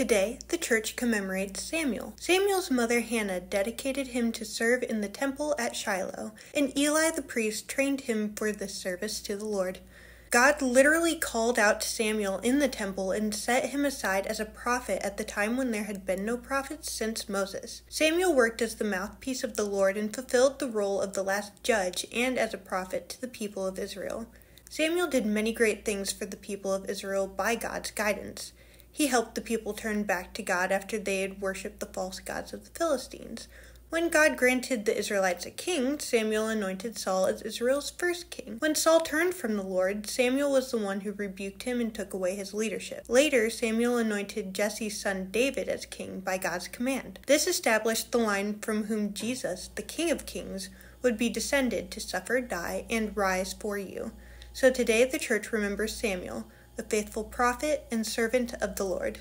Today, the church commemorates Samuel. Samuel's mother Hannah dedicated him to serve in the temple at Shiloh, and Eli the priest trained him for this service to the Lord. God literally called out Samuel in the temple and set him aside as a prophet at the time when there had been no prophets since Moses. Samuel worked as the mouthpiece of the Lord and fulfilled the role of the last judge and as a prophet to the people of Israel. Samuel did many great things for the people of Israel by God's guidance. He helped the people turn back to God after they had worshipped the false gods of the Philistines. When God granted the Israelites a king, Samuel anointed Saul as Israel's first king. When Saul turned from the Lord, Samuel was the one who rebuked him and took away his leadership. Later, Samuel anointed Jesse's son David as king by God's command. This established the line from whom Jesus, the King of Kings, would be descended to suffer, die, and rise for you. So today the church remembers Samuel, a faithful prophet and servant of the Lord.